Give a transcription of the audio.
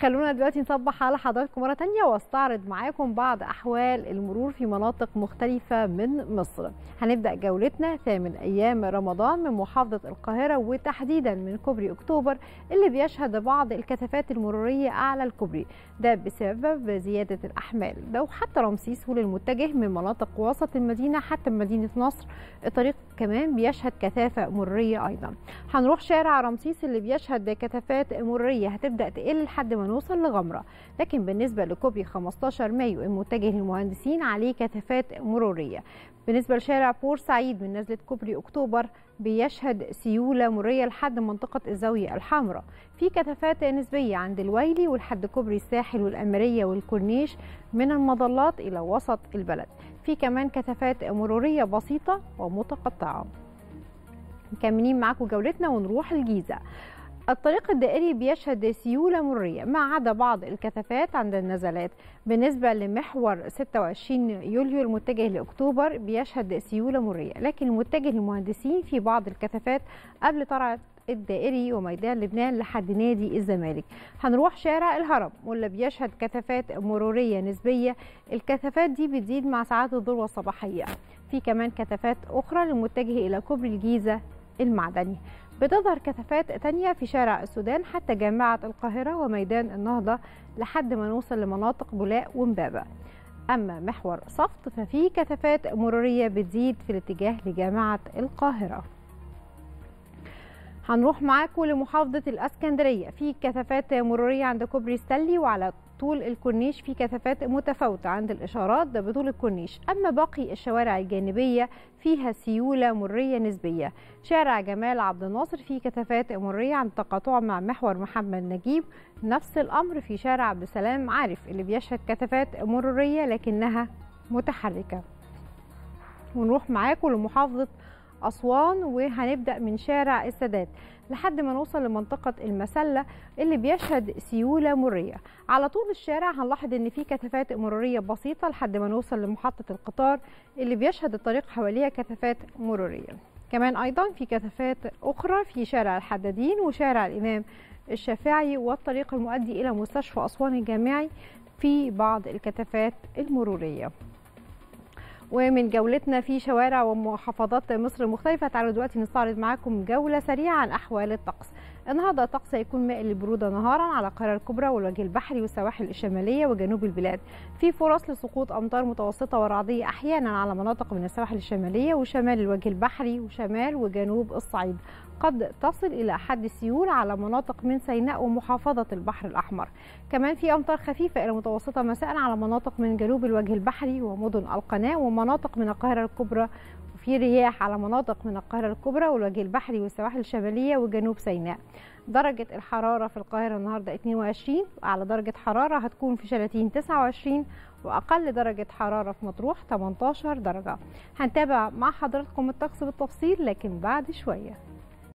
خلونا دلوقتي نصبح على حضراتكم مرة تانية واستعرض معاكم بعض أحوال المرور في مناطق مختلفة من مصر. هنبدأ جولتنا ثامن أيام رمضان من محافظة القاهرة وتحديدا من كوبري أكتوبر اللي بيشهد بعض الكثافات المرورية أعلى الكوبري. ده بسبب زيادة الأحمال. ده وحتى رمسيس وللمتجه من مناطق وسط المدينة حتى مدينة نصر. الطريق كمان بيشهد كثافة مرورية أيضا. هنروح شارع رمسيس اللي بيشهد كثافات مرورية. هتبدأ تقل لحد ما نوصل لغمرة. لكن بالنسبة لكوبري 15 مايو المتجه للمهندسين عليه كثافات مرورية. بالنسبة لشارع بورسعيد من نزلة كوبري أكتوبر بيشهد سيولة مرورية لحد منطقة الزاوية الحمراء. في كثافات نسبية عند الوايلي ولحد كوبري الساحل والأميرية والكورنيش من المظلات إلى وسط البلد. في كمان كثافات مرورية بسيطة ومتقطعة. مكملين معاكم جولتنا ونروح الجيزة. الطريق الدائري بيشهد سيولة مرية ما عدا بعض الكثافات عند النزلات. بالنسبة لمحور 26 يوليو المتجه لأكتوبر بيشهد سيولة مرية لكن المتجه للمهندسين في بعض الكثافات قبل طلعة الدائري وميدان لبنان لحد نادي الزمالك. هنروح شارع الهرم واللي بيشهد كثافات مرورية نسبية. الكثافات دي بتزيد مع ساعات الذروة الصباحية. في كمان كثافات أخرى للمتجه إلى كوبري الجيزة المعدني. بتظهر كثافات تانية في شارع السودان حتى جامعة القاهرة وميدان النهضة لحد ما نوصل لمناطق بولاق وإمبابة. أما محور صفط ففي كثافات مرورية بتزيد في الاتجاه لجامعة القاهرة. هنروح معاكم لمحافظة الأسكندرية. في كثافات مرورية عند كوبري ستانلي وعلى طول الكورنيش. في كثافات متفاوتة عند الإشارات ده بطول الكورنيش. أما باقي الشوارع الجانبية فيها سيولة مرية نسبية. شارع جمال عبد الناصر. فيه كثافات مرية عند تقاطعه مع محور محمد نجيب. نفس الأمر في شارع عبد السلام. عارف اللي بيشهد كثافات مرورية لكنها متحركة. ونروح معاكم لمحافظة أسوان وهنبدأ من شارع السادات لحد ما نوصل لمنطقة المسلة اللي بيشهد سيولة مرية. على طول الشارع هنلاحظ إن في كثافات مرورية بسيطة لحد ما نوصل لمحطة القطار اللي بيشهد الطريق حواليها كثافات مرورية. كمان أيضا في كثافات أخرى في شارع الحدادين وشارع الإمام الشافعي والطريق المؤدي إلى مستشفى أسوان الجامعي في بعض الكثافات المرورية. ومن جولتنا في شوارع ومحافظات مصر المختلفة تعالوا دلوقتي نستعرض معاكم جولة سريعة عن أحوال الطقس. النهارده الطقس هيكون مائل للبرودة نهارا على القاهرة الكبرى والوجه البحري والسواحل الشمالية وجنوب البلاد. في فرص لسقوط أمطار متوسطة ورعدية أحيانا على مناطق من السواحل الشمالية وشمال الوجه البحري وشمال وجنوب الصعيد. قد تصل إلى حد السيول على مناطق من سيناء ومحافظة البحر الأحمر. كمان في أمطار خفيفة إلى متوسطة مساء على مناطق من جنوب الوجه البحري ومدن القناة ومناطق من القاهرة الكبرى وفي رياح على مناطق من القاهرة الكبرى والوجه البحري والسواحل الشمالية وجنوب سيناء. درجة الحرارة في القاهرة النهاردة 22 وأعلى درجة حرارة هتكون في شلاتين 29 وأقل درجة حرارة في مطروح 18 درجة. هنتابع مع حضراتكم الطقس بالتفصيل لكن بعد شوية.